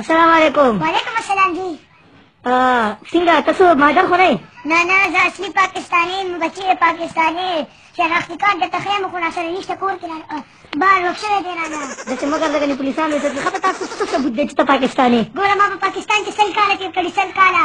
السلام علیکم وعلیکم السلام جی څنګه تاسو مادر خو نه نه نه زه اصلي پاکستاني بچي پاکستاني شناختی کارت درته ښیم خو راسره نشته کور کې بار ورک شوی دی رانه داسې مه ګرځه ګنې پولیسان وې ته خبر تاسو څه ثبوت دی چې ته پاکستاني ګوره ما په پاکستان کې سل کاله تېر کړي سل کاله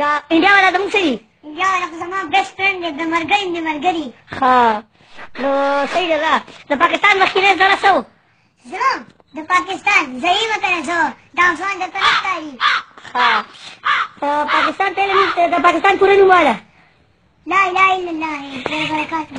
دا انډیا والا زموږ څه دي انډیا والا خو زما بیسټ فرینډ دی د مرګري دی مرګري ښه نو صحیح ده دا د پاکستان مخکینی زړه څه و زړه د پاکستان ضعیف وطن زه د افغان درته نه ښکاري ښه پاکستان ته علم د پاکستان پوره نوم واله لا اله الا الله وبرکاته